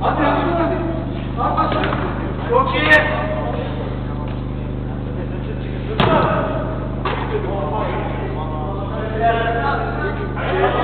Hadi hadi hadi. Hadi. Çok iyi. Bravo.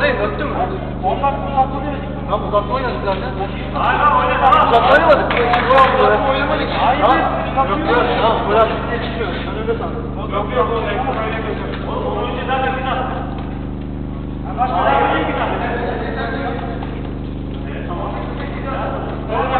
Uzatma değil, öttün mü? Onlar uzatma değil. Tamam uzatma oynadık zaten. Hayır lan oyna devam. Uzatma oynamadık. Oldu. Oynamadık. Hayır. Yok yok. Tamam. Çıkmıyor. Ben öyle sandım. Yok yok onun için zaten final. Başka bir final. Oğlum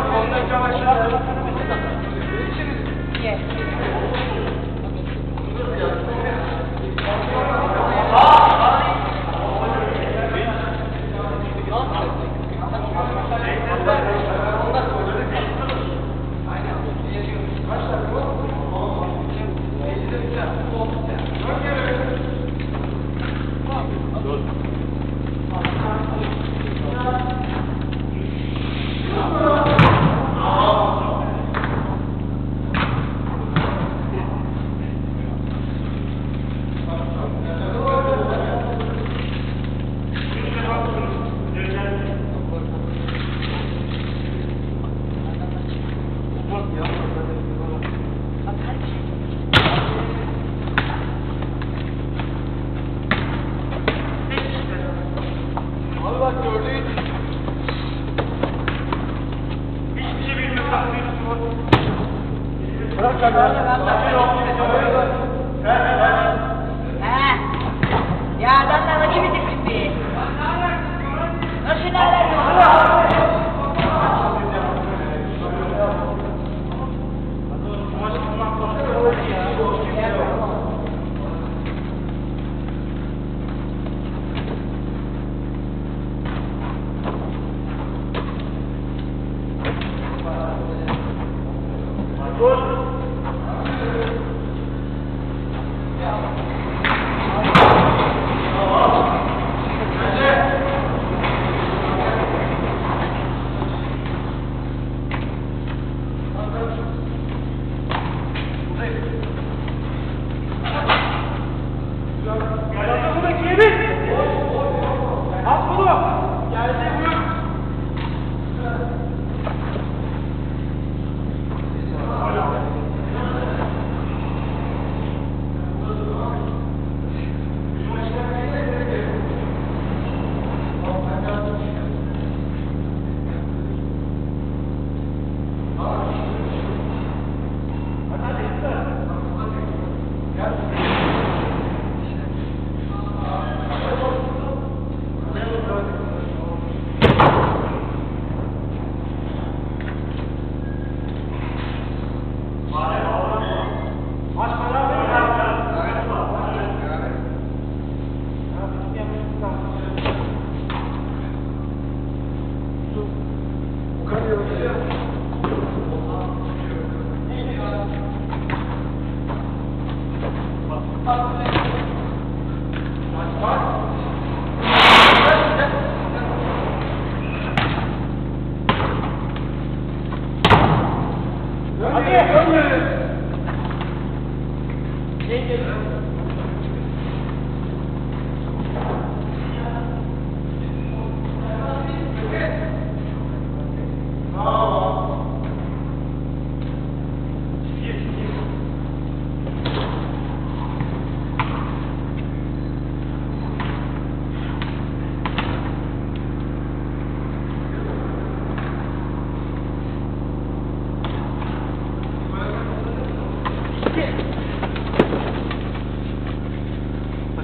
Ne geliyor?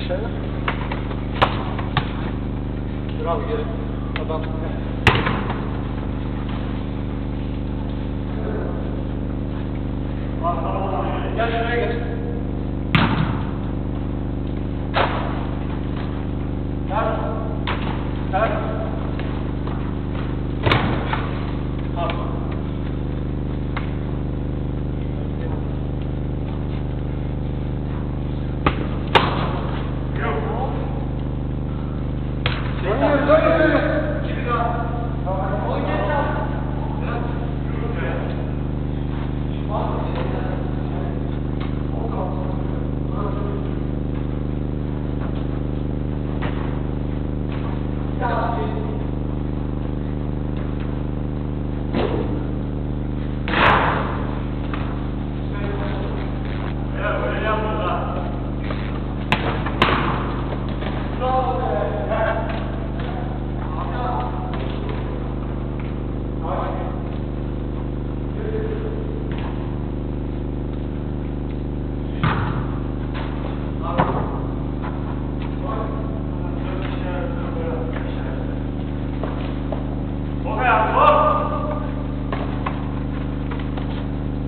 Aşağıya. Dur abi geri. Adam.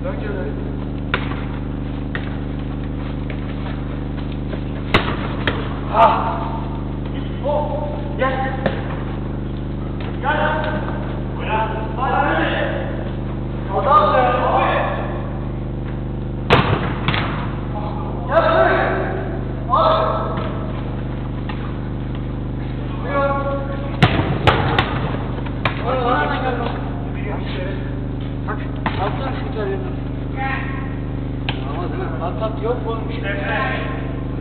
nói chưa đấy à Buradan çıkarıyorsun. Ama değil mi? Atat yok olmuş.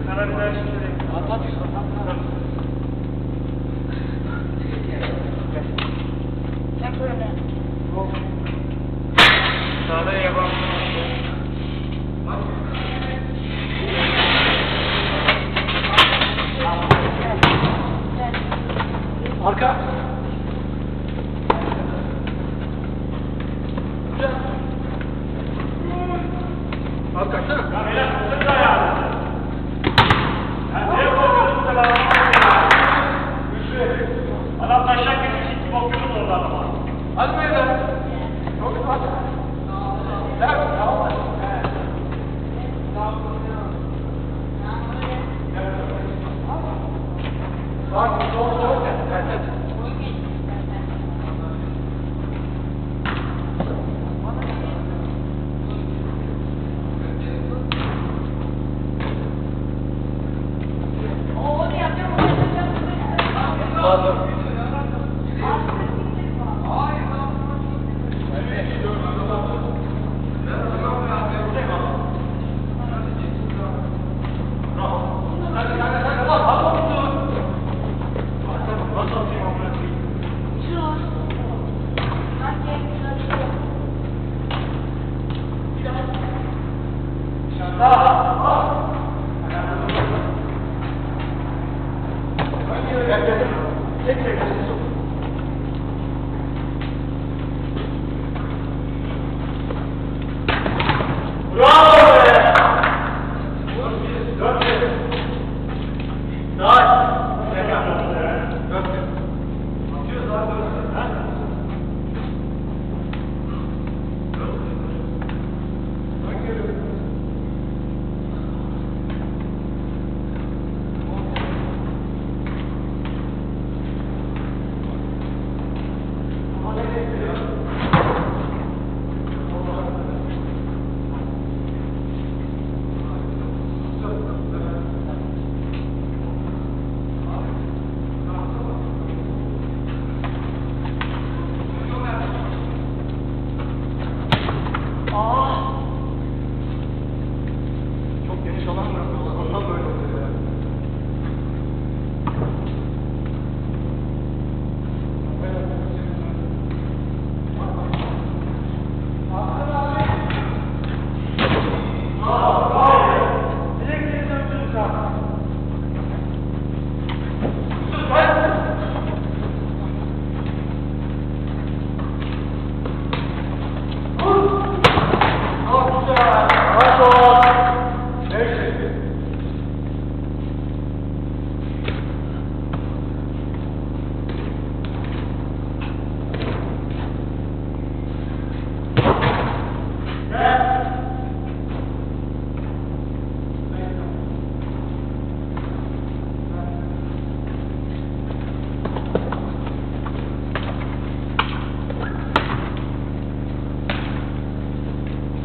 Karabiber Atat yok. Sen böyle. Sağda yabancı. ارجع سنه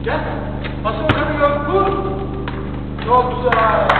Gel. Basın kadın yok. Dur. Çok güzel.